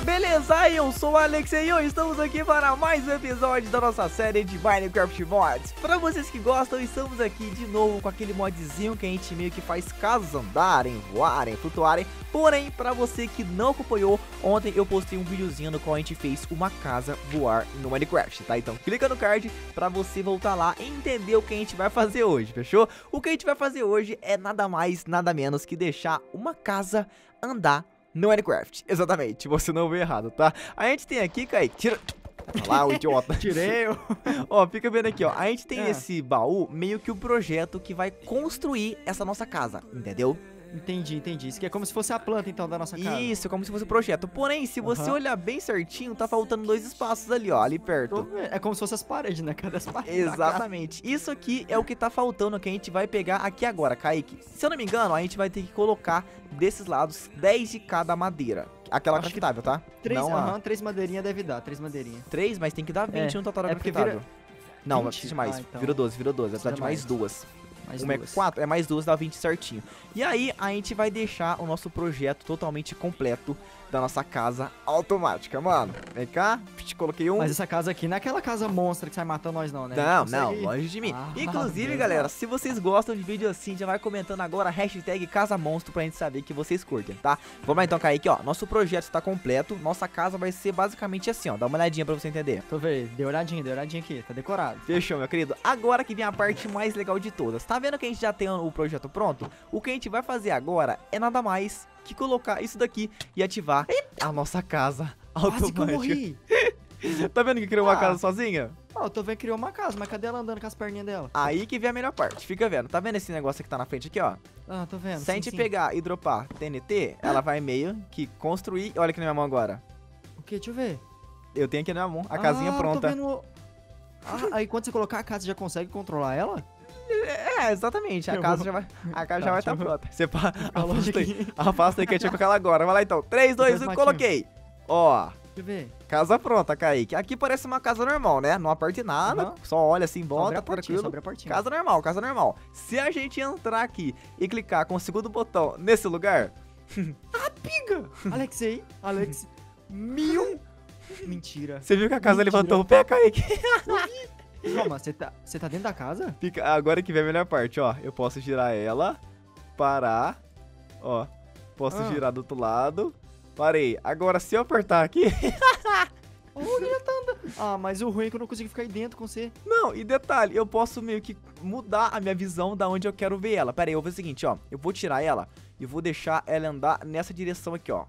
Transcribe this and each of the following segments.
beleza? Eu sou o Alex e hoje estamos aqui para mais um episódio da nossa série de Minecraft Mods Para vocês que gostam, estamos aqui de novo com aquele modzinho que a gente meio que faz casas andarem, voarem, flutuarem Porém, para você que não acompanhou, ontem eu postei um videozinho no qual a gente fez uma casa voar no Minecraft, tá? Então clica no card para você voltar lá e entender o que a gente vai fazer hoje, fechou? O que a gente vai fazer hoje é nada mais, nada menos que deixar uma casa andar no Minecraft. Exatamente, você não viu errado, tá? A gente tem aqui, Kaique, tira... Lá, o idiota. Tirei. ó, fica vendo aqui, ó. A gente tem é. esse baú, meio que o projeto que vai construir essa nossa casa, entendeu? Entendi, entendi. Isso aqui é como se fosse a planta, então, da nossa casa. Isso, como se fosse o projeto. Porém, se você uhum. olhar bem certinho, tá faltando dois espaços ali, ó, ali perto. É como se fosse as paredes, né? Cadê as paredes? Exatamente. Isso aqui é o que tá faltando, que a gente vai pegar aqui agora, Kaique. Se eu não me engano, a gente vai ter que colocar desses lados 10 de cada madeira. Aquela Acho craftável, tá? Três, aham, três madeirinhas deve dar, três madeirinhas. Três, mas tem que dar 20 é, no total é craftável. Vira... Não, 20? precisa mais. Ah, então. Virou 12, virou 12. Vai precisar de mais duas. Mais Uma é duas. é 4, é mais duas, dá 20 certinho. E aí, a gente vai deixar o nosso projeto totalmente completo da nossa casa automática, mano. Vem cá, te coloquei um. Mas essa casa aqui não é aquela casa monstra que sai matando nós não, né? Não, não, longe de mim. Ah, Inclusive, Deus galera, se vocês gostam de vídeo assim, já vai comentando agora hashtag Casa Monstro pra gente saber que vocês curtem, tá? Vamos lá então, Kaique, ó. Nosso projeto está completo. Nossa casa vai ser basicamente assim, ó. Dá uma olhadinha pra você entender. Tô vendo, deu olhadinha, deu olhadinha aqui. Tá decorado. Fechou, meu querido. Agora que vem a parte mais legal de todas. Tá vendo que a gente já tem o projeto pronto? O que a gente vai fazer agora é nada mais que colocar isso daqui e ativar a nossa casa automática. Quase que eu morri. tá vendo que criou ah. uma casa sozinha? Ó, eu tô vendo que criou uma casa, mas cadê ela andando com as perninhas dela? Aí que vem a melhor parte, fica vendo. Tá vendo esse negócio que tá na frente aqui, ó? Ah, tô vendo. Se a gente pegar e dropar TNT, ela vai meio que construir... Olha aqui na minha mão agora. O que? Deixa eu ver. Eu tenho aqui na minha mão, a ah, casinha pronta. Tô vendo... Ah, aí quando você colocar a casa, já consegue controlar ela? É, exatamente. A casa já vai, a casa já vai estar tá pronta. Você pa, afasta aí. Afasta aí que eu tinha com ela agora. Vai lá então. 3, 2, 1, coloquei. Ó. Deixa eu ver. Casa pronta, Kaique. Aqui parece uma casa normal, né? Não aperte nada. Só olha assim, volta, tranquilo. Casa normal, casa normal. Se a gente entrar aqui e clicar com o segundo botão nesse lugar... ah, piga! Alexei, Alex, mil... Mentira. Você viu que a casa Mentira. levantou o pé, Kaique? Calma, você tá, você tá dentro da casa? Fica, agora que vem a melhor parte, ó. Eu posso girar ela, parar, ó. Posso ah. girar do outro lado. Parei. Agora, se eu apertar aqui... Olha, tá andando. Ah, mas o ruim é que eu não consigo ficar aí dentro com você. Não, e detalhe, eu posso meio que mudar a minha visão da onde eu quero ver ela. Pera aí, eu vou fazer o seguinte, ó. Eu vou tirar ela e vou deixar ela andar nessa direção aqui, ó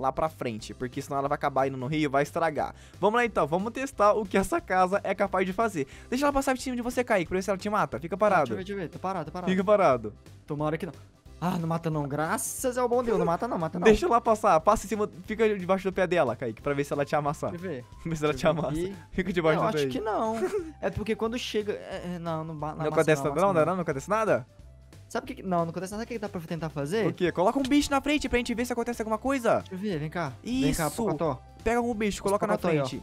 lá pra frente, porque senão ela vai acabar indo no rio e vai estragar. Vamos lá então, vamos testar o que essa casa é capaz de fazer. Deixa ela passar por cima de você, Kaique, pra ver se ela te mata. Fica parado. Ah, deixa eu ver, deixa eu ver. Tô parado, tô parado. Fica parado. Tomara que não. Ah, não mata não. Graças ao bom Deus, não mata não, mata não. Deixa ela passar. Passa em cima, fica debaixo do pé dela, Kaique, pra ver se ela te amassa. Deixa eu ver. ver se ela te amassa. Fica debaixo eu do pé. Eu acho que não. É porque quando chega... É, é não, não, não, não acontece não, não, não, não acontece nada? Sabe o que... Não, não acontece nada. O que dá pra tentar fazer? O quê? Coloca um bicho na frente pra gente ver se acontece alguma coisa. Deixa eu ver, vem cá. Isso. Vem cá, Pocotó. Pega um bicho, coloca na frente.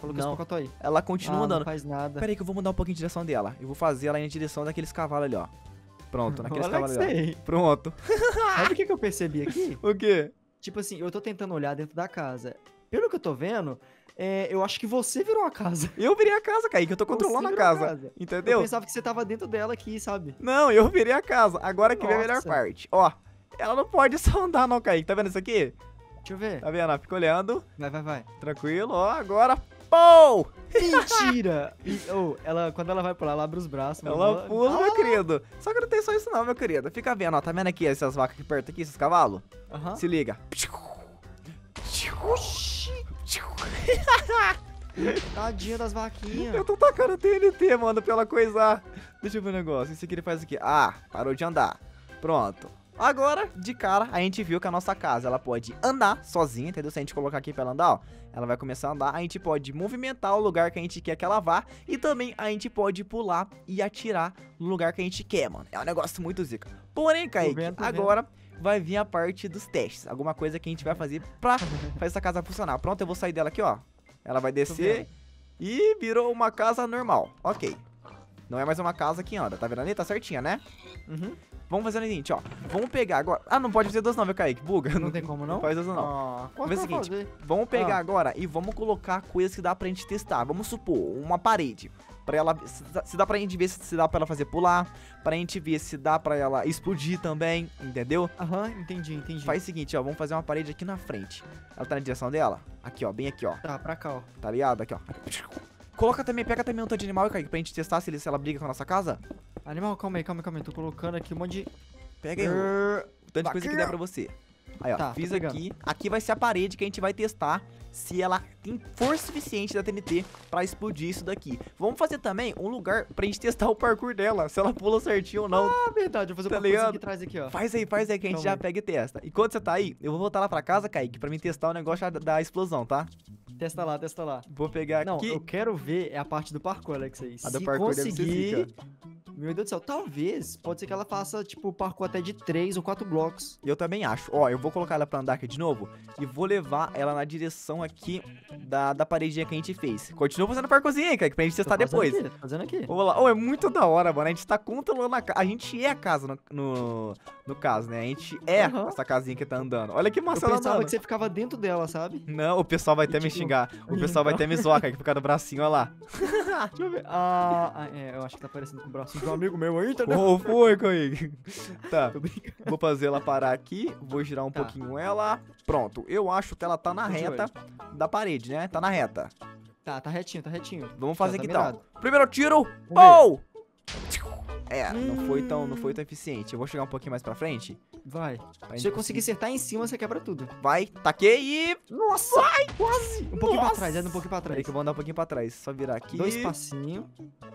Coloca esse aí. Ela continua ah, andando. não faz nada. Pera aí que eu vou mudar um pouquinho de direção dela. Eu vou fazer ela em direção daqueles cavalos ali, ó. Pronto, naqueles cavalos ali. Ó. Pronto. Sabe o que, que eu percebi aqui? o quê? Tipo assim, eu tô tentando olhar dentro da casa. Pelo que eu tô vendo, é, eu acho que você virou a casa. Eu virei a casa, Kaique, eu tô controlando a casa, a casa, Entendeu? Eu pensava que você tava dentro dela aqui, sabe? Não, eu virei a casa. Agora que vem a melhor parte. Ó, ela não pode só andar não, Kaique. Tá vendo isso aqui? Deixa eu ver. Tá vendo? Fica olhando. Vai, vai, vai. Tranquilo, ó. Agora, pou! Mentira! e, oh, ela, quando ela vai pular, ela abre os braços. Ela pula, ah. meu querido. Só que não tem só isso não, meu querido. Fica vendo, ó. Tá vendo aqui essas vacas aqui perto aqui, esses cavalos? Aham. Se liga. Oxi! Tadinha das vaquinhas. Eu tô tacando TNT, mano, pra ela coisar. Deixa eu ver o um negócio. Isso aqui ele faz o quê? Ah, parou de andar. Pronto. Agora, de cara, a gente viu que a nossa casa, ela pode andar sozinha, entendeu? Se a gente colocar aqui pra ela andar, ó, ela vai começar a andar. A gente pode movimentar o lugar que a gente quer que ela vá. E também a gente pode pular e atirar no lugar que a gente quer, mano. É um negócio muito zica. Porém, Kaique, vendo, agora vendo. Vai vir a parte dos testes. Alguma coisa que a gente vai fazer pra fazer essa casa funcionar. Pronto, eu vou sair dela aqui, ó. Ela vai descer e virou uma casa normal. Ok. Não é mais uma casa que anda, tá vendo ali? Tá certinha, né? Uhum. Vamos fazer o seguinte, ó. Vamos pegar agora... Ah, não pode fazer duas não, viu, Kaique? Buga. Não tem como, não? faz duas não. Ah, Vamos ver o seguinte, fazer. Vamos pegar Ah. agora e vamos colocar coisas que dá pra gente testar. Vamos supor, uma parede. Pra ela. Se dá, pra gente ver se, dá pra ela fazer pular. Pra gente ver se dá pra ela explodir também. Entendeu? Aham, entendi, entendi. Faz o seguinte, ó. Vamos fazer uma parede aqui na frente. Ela tá na direção dela? Aqui, ó. Bem aqui, ó. Tá, pra cá, ó. Tá ligado? Aqui, ó. Coloca também, pega também um tanto de animal, Kaique, pra gente testar se, ele, se ela briga com a nossa casa. Animal, calma aí, calma aí, calma aí. Tô colocando aqui um monte de... Pega aí Grrr. o tanto de coisa que der pra você. Aí, ó. Tá, fiz aqui. Aqui vai ser a parede que a gente vai testar se ela tem força suficiente da TNT pra explodir isso daqui. Vamos fazer também um lugar pra gente testar o parkour dela, se ela pula certinho ou não. Ah, verdade, eu vou fazer Tá uma coisa ligado? aqui atrás aqui, ó. Faz aí, faz aí que a gente já pega e testa. E quando você tá aí, eu vou voltar lá pra casa, Kaique, pra mim testar o negócio da, da explosão, tá? Testa lá, testa lá. Vou pegar Não, aqui. eu quero ver é a parte do parkour, Alex aí. A do Se parkour deve ser conseguir... Meu Deus do céu, talvez, pode ser que ela faça, tipo, parkour até de 3 ou 4 blocos. Eu também acho. Ó, eu vou colocar ela pra andar aqui de novo e vou levar ela na direção aqui da, da paredinha que a gente fez. Continua fazendo parkourzinho aí, Kaique, pra gente Tô testar fazendo depois. aqui, tô fazendo aqui. Vamos lá. Ô, é muito da hora, mano. A gente tá controlando a casa. A gente é a casa no, no, no caso, né? A gente é Aham. essa casinha que tá andando. Olha que Eu massa ela pensava andando. que você ficava dentro dela, sabe? Não, o pessoal vai até me Tipo, xingar. O pessoal vai até me zoar, Kaique, por causa do bracinho, olha lá. Deixa eu ver. Ah, ah, é, eu acho que tá parecendo com o braço um amigo meu aí, entendeu? Qual foi, Kaique? Tá, vou fazer ela parar aqui. Vou girar um Tá. pouquinho ela. Pronto. Eu acho que ela tá na reta da parede, né? Tá na reta. Tá, tá retinho, tá retinho. Vamos fazer tá aqui então. mirado. Primeiro tiro. Vamos Oh! É, não foi tão, não foi tão eficiente. Eu vou chegar um pouquinho mais pra frente. Vai. pra Se você conseguir acertar em cima, você quebra tudo. Vai, taquei e. Nossa! quase! Um pouquinho pra trás, é um pouquinho pra Peraí trás. que eu vou andar um pouquinho pra trás. Só virar aqui. Dois passinhos.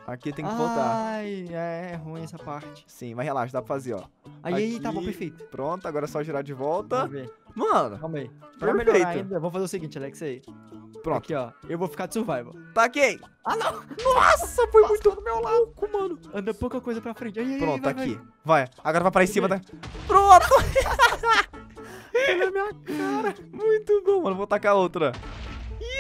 Aqui tem que voltar. Ai, é, é ruim essa parte. Sim, mas relaxa, dá pra fazer, ó. Aí, aí, tá bom, perfeito. Pronto, agora é só girar de volta. Mano, Calma aí. Pra Perfeito. melhorar ainda, vamos fazer o seguinte, Alex, aí. Pronto. Aqui, ó. Eu vou ficar de survival. Taquei. Ah, não! Nossa, foi muito do meu louco, mano. Anda pouca coisa pra frente. Ai, Pronto, vai, vai. aqui. Vai. Agora vai pra em cima, tá? Pronto. Olha a minha cara. Muito bom, mano. Vou tacar outra.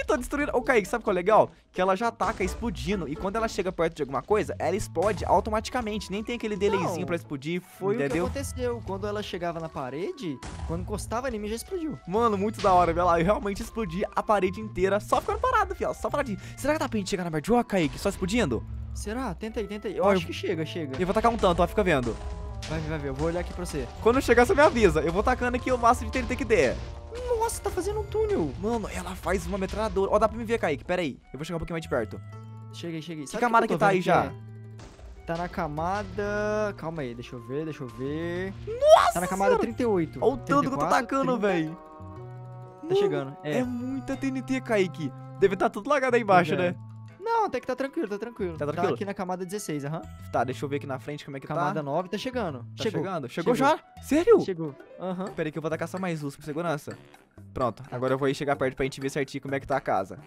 Tô destruindo. Ô, Kaique, sabe qual é legal? Que ela já ataca explodindo. E quando ela chega perto de alguma coisa, ela explode automaticamente. Nem tem aquele delayzinho Não, pra explodir. Foi o que entendeu? aconteceu. Quando ela chegava na parede, quando encostava mim, já explodiu. Mano, muito da hora, velho. Eu realmente explodi a parede inteira só ficando parado, fiel. Só paradinho. Será que dá pra gente chegar na Berdrock, Kaique? Só explodindo? Será? Tenta aí, tenta aí. Eu acho que chega, chega. Eu vou tacar um tanto, ó. Fica vendo. Vai ver, vai ver. Eu vou olhar aqui pra você. Quando chegar, você me avisa. Eu vou tacando aqui o máximo de TNT que der. Nossa, tá fazendo um túnel. Mano, ela faz uma metralhadora. Ó, dá pra me ver, Kaique. Pera aí. Eu vou chegar um pouquinho mais de perto. Cheguei, cheguei. Sabe o camada tô que tá aí já? é? Tá na camada... Calma aí, deixa eu ver, deixa eu ver. Nossa! Tá na camada senhora! 38. Olha o tanto que eu tô 34, tacando, 30. velho. Tá chegando. É. É. muita TNT, Kaique. Deve estar tudo lagado aí embaixo, é. né? Não, até que tá tranquilo, tá tranquilo. Tá tranquilo? aqui na camada 16, aham. Tá, deixa eu ver aqui na frente como é que Camada tá. 9 tá chegando. Tá Chegou. chegando? Chegou, Chegou. já? Sério? Chegou. Aham. Pera aí que eu vou tacar só mais luz por segurança. Pronto, agora eu vou ir chegar perto pra gente ver certinho como é que tá a casa.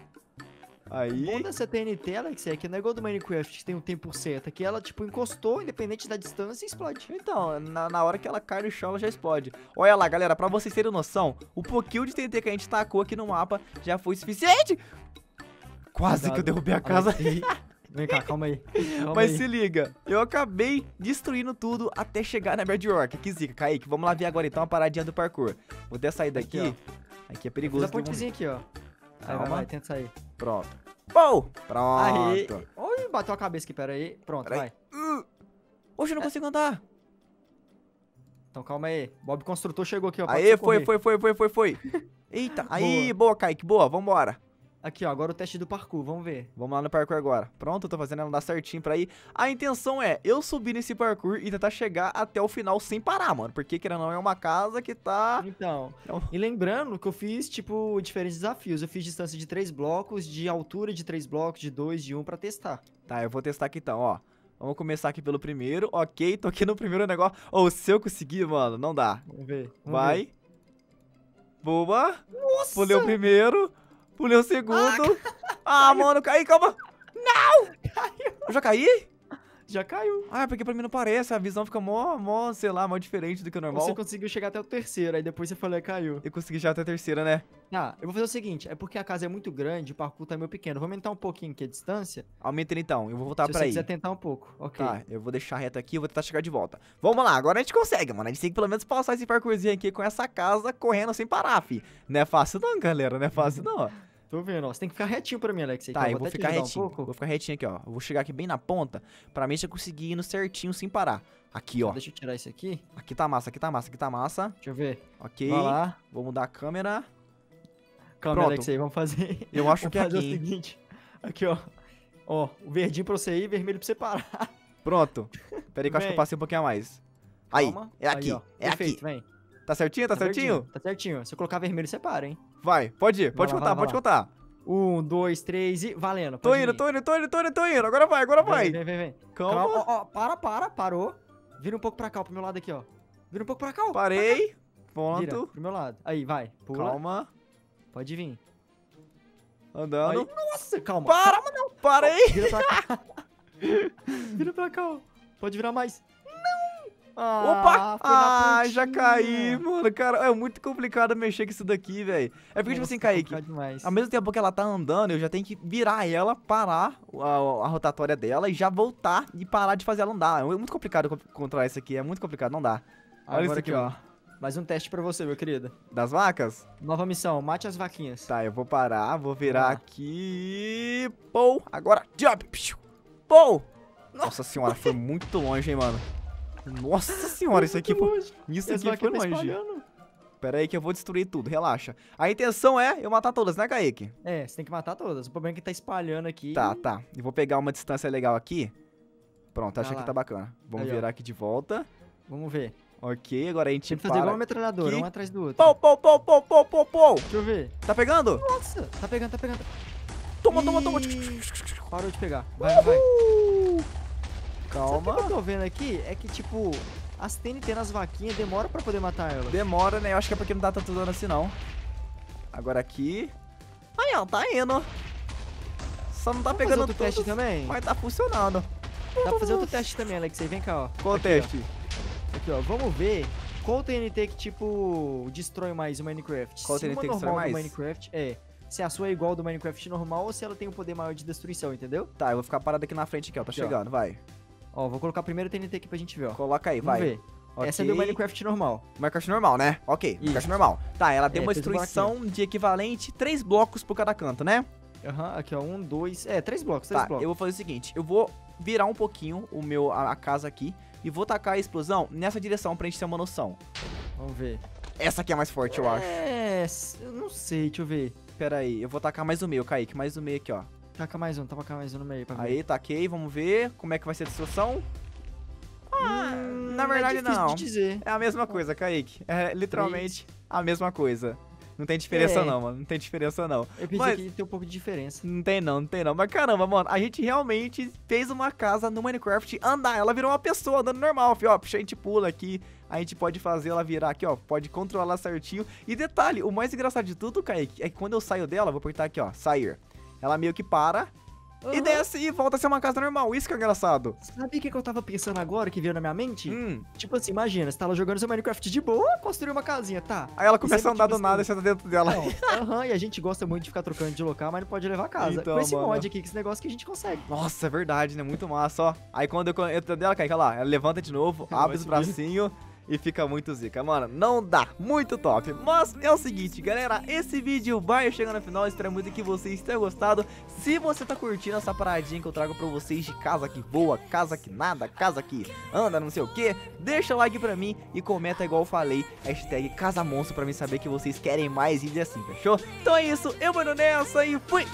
Aí... O bom dessa TNT, Alex, é que não é igual do Minecraft, que tem um tempo certo. Que ela, tipo, encostou, independente da distância, e explode. Então, na, na hora que ela cai no chão, ela já explode. Olha lá, galera, pra vocês terem noção, o pouquinho de TNT que a gente tacou aqui no mapa já foi suficiente. Quase que eu Cuidado. derrubei a casa. Alex, Vem cá, calma aí. Calma Mas aí. se liga, eu acabei destruindo tudo até chegar na Bedrock. Que zica, Kaique. Vamos lá ver agora então a paradinha do parkour. Vou até sair daqui. Aqui, Aqui, é Fiz perigoso. a tem um- pontezinha aqui, ó. Aí, vai, vai, tenta sair. Pronto. Pou! Aí. Pronto. Oi, bateu a cabeça aqui, pera aí. Pronto, Pera vai. Uh, Hoje eu não consigo andar. Então calma aí. Bob Construtor chegou aqui, ó. Aê, foi, socorrer. foi, foi, foi, foi, foi. Eita, aí, boa, Kaique, boa, vambora. Aqui, ó, agora o teste do parkour, vamos ver. Vamos lá no parkour agora. Pronto, eu tô fazendo ela dar certinho pra ir. A intenção é eu subir nesse parkour e tentar chegar até o final sem parar, mano. Porque, querendo ou não, é uma casa que tá... Então, Então- e lembrando que eu fiz, tipo, diferentes desafios. Eu fiz distância de 3 blocos, de altura de 3 blocos, de 2, de 1 pra testar. Tá, eu vou testar aqui então, ó. Vamos começar aqui pelo primeiro. Ok, tô aqui no primeiro negócio. Ô, se eu conseguir, mano, não dá. Vamos ver. vamos Vai. ver. Boa. Nossa! Pulei o primeiro. Pulei o segundo. Ah, mano, caí, calma. Não! Eu já caí? Já caiu. Ah, porque pra mim não parece, a visão fica mó, mó, sei lá, mó diferente do que o normal. Você conseguiu chegar até o terceiro, aí depois você falou e caiu. Eu consegui já até a terceira, né? Ah, eu vou fazer o seguinte, é porque a casa é muito grande, o parkour tá meio pequeno. Vou aumentar um pouquinho aqui a distância, Aumenta ele então, eu vou voltar se pra você aí. quiser tentar um pouco. Ok. Tá, eu vou deixar reto aqui e vou tentar chegar de volta. Vamos lá, agora a gente consegue, mano. A gente tem que pelo menos passar esse parkourzinho aqui com essa casa correndo sem parar, fi. Não é fácil não, galera, não é fácil não. Tô vendo, ó. Você tem que ficar retinho pra mim, Alex. Tá, eu vou te ficar retinho. Um vou ficar retinho aqui, ó. Eu vou chegar aqui bem na ponta, pra mim já conseguir ir no certinho sem parar. Aqui, ó. Deixa eu tirar isso aqui. Aqui tá massa, aqui tá massa, aqui tá massa. Deixa eu ver. Ok. Vai lá. Vou mudar a câmera. Calma, Pronto. Alex, aí. Vamos fazer. Eu acho que é fazer o seguinte. Aqui, ó. Ó, o verdinho pra você ir, vermelho pra você parar. Pronto. Pera aí que eu acho que eu passei um pouquinho a mais. Aí, Calma. é aqui, Aí, é Perfeito, aqui. vem. Tá certinho? Tá, certinho? verdinho, Tá certinho. Se eu colocar vermelho, você para, hein? Vai, pode ir, pode contar, vai lá, pode contar. Um, dois, três e valendo. Tô indo, tô indo, tô indo, tô indo, tô indo. Agora vai, agora vai. Vem, vem, vem. Calma. Calma. Ó, ó, para, para, parou. Vira um pouco pra cá, pro meu lado aqui, ó. Vira um pouco pra cá, ó. Parei. Ponto. pro meu lado. Aí, vai. Pula. Calma. Pode vir. Andando. Aí. Nossa, calma. Para! Calma, não. Parei! Vira pra cá. Vira pra cá, ó. Pode virar mais. Ah, Opa! Ah, já caí, mano. Cara, é muito complicado mexer com isso daqui, velho. É porque, tipo Nossa, assim, Kaique, complicado demais. ao mesmo tempo que ela tá andando, eu já tenho que virar ela, parar a, a rotatória dela e já voltar e parar de fazer ela andar. É muito complicado co- controlar isso aqui, é muito complicado, não dá. Olha isso Agora aqui, que ó. Mais um teste pra você, meu querido. Das vacas? Nova missão, mate as vaquinhas. Tá, eu vou parar, vou virar lá. aqui. Pou! Agora, jump! Pou! Nossa senhora, foi muito longe, hein, mano. Nossa senhora, isso aqui foi. Isso E aqui foi longe. espalhando. Pera aí que eu vou destruir tudo, relaxa. A intenção é eu matar todas, né, Kaique? É, você tem que matar todas. O problema é que tá espalhando aqui. Tá, tá. Eu vou pegar uma distância legal aqui. Pronto, acho que tá bacana. Vamos Aí, ó. virar aqui de volta. Vamos ver. Ok, agora a gente Tem que fazer igual uma metralhadora, aqui. um atrás do outro. Pou, pou, pou, pou, pou, pou, pou. Deixa eu ver. Tá pegando? Nossa, tá pegando, tá pegando. Toma, toma, toma. Ih, Parou de pegar. Vai, vai, vai. Sabe o que Calma. eu tô vendo aqui? É que, tipo, as TNT nas vaquinhas demora pra poder matar elas. Demora, né? Eu acho que é porque não dá tanto dano assim, não. Agora aqui. Aí, ó, tá indo. Só não tá Vamos pegando outro teste todos, também? mas tá funcionando. Dá pra fazer outro teste também, Alex. Aí vem cá, ó. Qual o Aqui, ó. teste? Aqui, ó. Vamos ver qual TNT que, tipo, destrói mais o Minecraft. Qual se TNT que destrói mais? Minecraft é. Se a sua é igual do Minecraft normal ou se ela tem um poder maior de destruição, entendeu? Tá, eu vou ficar parado aqui na frente aqui, ó. Tá Aqui, ó. chegando, vai. Ó, vou colocar primeiro o TNT aqui pra gente ver, ó. Coloca aí, Vamos vai. ver. Essa é do. Minecraft normal. Minecraft normal, né? Ok, Minecraft Isso. normal. Tá, ela tem É, uma destruição de equivalente 3 blocos por cada canto, né? Aham, aqui, ó. Um, dois. É, três blocos, três Tá, blocos. eu vou fazer o seguinte, eu vou virar um pouquinho o meu, a, a casa aqui e vou tacar a explosão nessa direção pra gente ter uma noção. Vamos ver. Essa aqui é mais forte, eu acho. É, eu não sei, deixa eu ver. Pera aí, eu vou tacar mais o meio, Kaique, mais o meio aqui, ó. Taca mais um, taca mais um no meio pra ver. Aí, taquei, vamos ver como é que vai ser a destruição. Ah, Hum, na verdade é difícil não. dizer. É a mesma coisa, Kaique. É literalmente a mesma coisa. Não tem diferença É. não, mano. Não tem diferença não. Eu pensei Mas- que tem um pouco de diferença. Não tem não, não tem não. Mas caramba, mano, a gente realmente fez uma casa no Minecraft andar. Ela virou uma pessoa andando normal, fio. Ó, a gente pula aqui, a gente pode fazer ela virar aqui, ó. Pode controlar certinho. E detalhe, o mais engraçado de tudo, Kaique, é que quando eu saio dela, vou apertar aqui, ó, sair. Ela meio que para e Aham. desce e volta a ser uma casa normal. Isso que é engraçado. Sabe o que, que eu tava pensando agora que veio na minha mente? Hum. Tipo assim, imagina, você tá lá jogando seu Minecraft de boa, construiu uma casinha, tá? Aí ela E começa a andar tipo do nada e assim, você tá dentro dela. Aham, e a gente gosta muito de ficar trocando de local, mas não pode levar a casa. Então, Com esse mano. mod aqui, com esse negócio que a gente consegue. Nossa, é verdade, né? Muito massa, ó. Aí quando eu entro dela, Kaique, olha lá, ela levanta de novo, Vai abre os bracinhos e fica muito zica. Mano, não dá. Muito top. Mas é o seguinte, galera, esse vídeo vai chegando no final. Espero muito que vocês tenham gostado. Se você tá curtindo essa paradinha que eu trago pra vocês de casa que voa, casa que nada, casa que anda, não sei o que, deixa o like pra mim e comenta igual eu falei, hashtag Casa Monstro pra mim saber que vocês querem mais vídeos assim, fechou? Então é isso, eu vou nessa e fui!